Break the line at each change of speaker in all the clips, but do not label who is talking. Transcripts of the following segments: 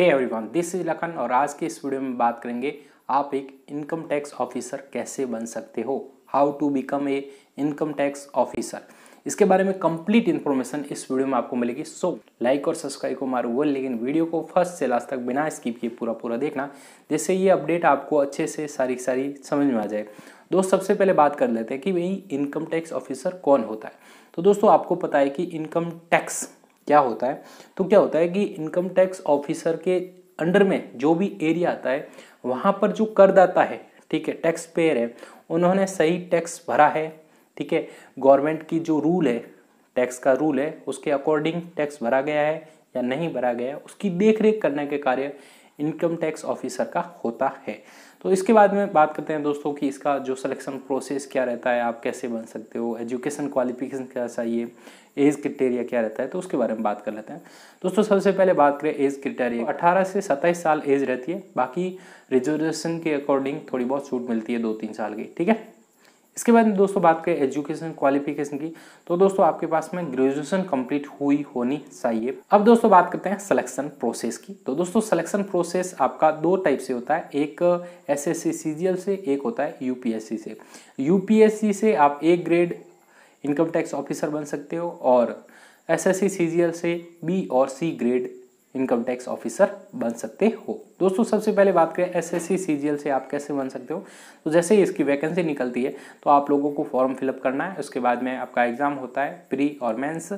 Hey everyone this is Lakhan और आज के इस वीडियो में बात करेंगे आप एक इनकम टैक्स ऑफिसर कैसे बन सकते हो? How to become a income tax officer इसके बारे में कंप्लीट इन्फॉर्मेशन इस वीडियो में आपको मिलेगी। सो लाइक और सब्सक्राइब को मारो वो, लेकिन वीडियो को फ़र्स्ट से लास्ट तक बिना स्किप किए पूरा पूरा देखना। जिससे ये अपडेट आपको अच्छे से सारी सारी समझ में आ जाए। दोस्त, सबसे पहले बात कर लेते हैं कि भाई इनकम टैक्स ऑफिसर कौन होता है? तो दोस्तों, आपको पता है कि इनकम टैक्स क्या होता है? तो क्या होता है कि इनकम टैक्स ऑफिसर के अंडर में जो भी एरिया आता है, वहाँ पर जो करदाता है, ठीक है टैक्स पेयर है, उन्होंने सही टैक्स भरा है, ठीक है? गवर्नमेंट की जो रूल है टैक्स का रूल है, उसके अकॉर्डिंग टैक्स भरा गया है या नहीं भरा गया है, उसकी देख रेख करने के कार्य इनकम टैक्स ऑफिसर का होता है। तो इसके बाद में बात करते हैं दोस्तों कि इसका जो सिलेक्शन प्रोसेस क्या रहता है, आप कैसे बन सकते हो एजुकेशन क्वालिफिकेशन क्या चाहिए एज क्रिटेरिया क्या रहता है तो उसके बारे में बात कर लेते हैं। दोस्तों, सबसे पहले बात करें एज क्रिटेरिया अठारह से सत्ताईस साल एज रहती है, बाकी रिजर्वेशन के अकॉर्डिंग थोड़ी बहुत छूट मिलती है दो तीन साल की, ठीक है? इसके बाद दोस्तों बात करें एजुकेशन क्वालिफिकेशन की तो दोस्तों आपके पास में ग्रेजुएशन कंप्लीट हुई होनी चाहिए। अब दोस्तों बात करते हैं सिलेक्शन प्रोसेस की। तो दोस्तों सिलेक्शन प्रोसेस आपका दो टाइप से होता है। एक एस एस से, एक होता है यूपीएससी से। यूपीएससी से आप एक ग्रेड इनकम टैक्स ऑफिसर बन सकते हो और एस एस से बी और C grade income tax officer बन सकते हो। दोस्तों, सबसे पहले बात करें एस एस से आप कैसे बन सकते हो। तो जैसे ही इसकी वैकेंसी निकलती है तो आप लोगों को फॉर्म फिलअप करना है। उसके बाद में आपका एग्ज़ाम होता है, प्री और मेंस।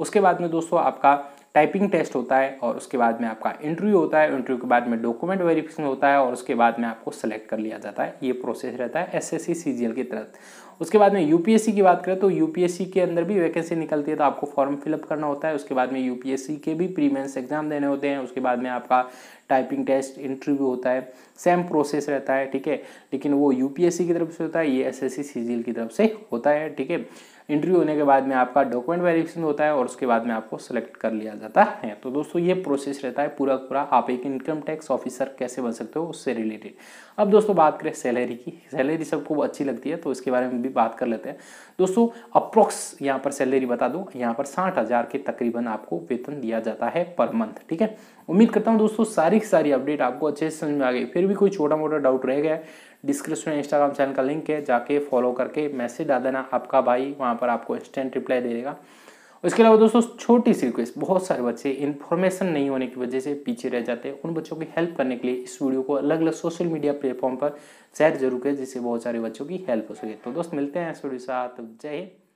उसके बाद में दोस्तों, आपका टाइपिंग टेस्ट होता है और उसके बाद में आपका इंटरव्यू होता है। इंटरव्यू के बाद में डॉक्यूमेंट वेरिफिकेशन होता है और उसके बाद में आपको सेलेक्ट कर लिया जाता है। ये प्रोसेस रहता है एस एस की तरफ़ उसके बाद में यूपीएससी की बात करें तो यूपीएससी के अंदर भी वैकेंसी निकलती है तो आपको फॉर्म फिलअप करना होता है। उसके बाद में यूपीएससी के भी प्री मेंस एग्ज़ाम देने होते हैं। उसके बाद में आपका टाइपिंग टेस्ट इंटरव्यू होता है सेम प्रोसेस रहता है, ठीक है? लेकिन वो यूपीएससी की तरफ़ से होता है, ये एस एस की तरफ़ से होता है, ठीक है? इंटरव्यू होने के बाद में आपका डॉक्यूमेंट वेरिफिकेशन होता है और उसके बाद में आपको सेलेक्ट कर लिया जाता है। तो दोस्तों, ये प्रोसेस रहता है पूरा पूरा। आप एक इनकम टैक्स ऑफिसर कैसे बन सकते हो, उससे रिलेटेड अब दोस्तों, बात करें सैलरी की। सैलरी सबको अच्छी लगती है तो इसके बारे में भी बात कर लेते हैं। दोस्तों अप्रोक्स यहाँ पर सैलरी बता दूँ, यहाँ पर साठ के तकरीबन आपको वेतन दिया जाता है पर मंथ ठीक है? उम्मीद करता हूँ दोस्तों सारी सारी अपडेट आपको अच्छे से समझ में आ गई। फिर भी कोई छोटा मोटा डाउट रह गया डिस्क्रिप्शन में इंस्टाग्राम चैनल का लिंक है, जाके फॉलो करके मैसेज डाल देना आपका भाई, वहाँ पर आपको इंस्टेंट रिप्लाई दे देगा। उसके अलावा दोस्तों, छोटी सी रिक्वेस्ट बहुत सारे बच्चे इन्फॉर्मेशन नहीं होने की वजह से पीछे रह जाते हैं। उन बच्चों की हेल्प करने के लिए इस वीडियो को अलग अलग सोशल मीडिया प्लेटफॉर्म पर शेयर ज़रूर करें, जिससे बहुत सारे बच्चों की हेल्प हो सके। तो दोस्त, मिलते हैं इस वीडियो साथ। जय हिंद।